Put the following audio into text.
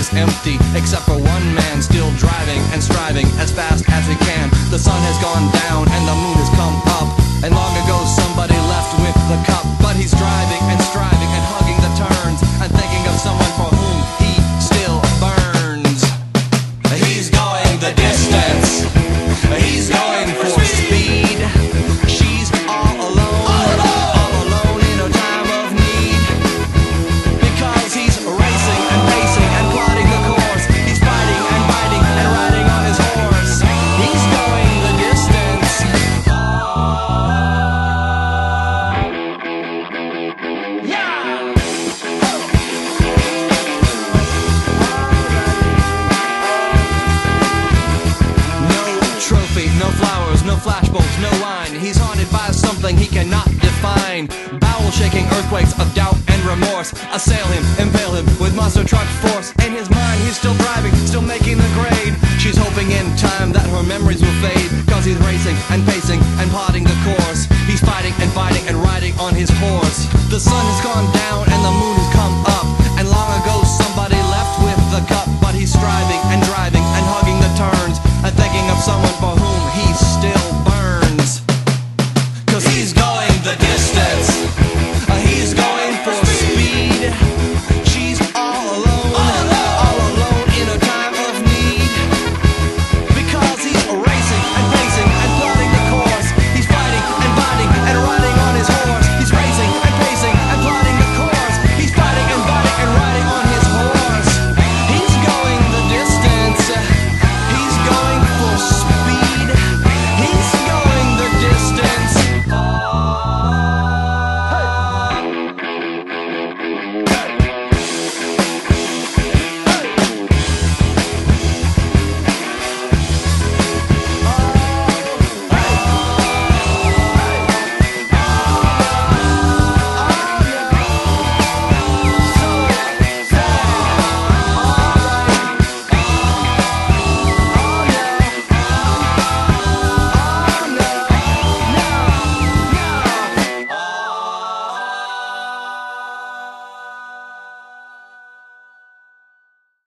is empty, except for one man still driving and striving as fast as he can. The sun has gone down and the moon has come up. And long ago somebody left with the cup, but he's driving flowers, no flashbulbs, no wine. He's haunted by something he cannot define. Bowel shaking earthquakes of doubt and remorse assail him, impale him with monster truck force. In his mind, he's still driving, still making the grade. She's hoping in time that her memories will fade. Cause he's racing and pacing and plotting the course. He's fighting and fighting and riding on his horse. The sun has gone down.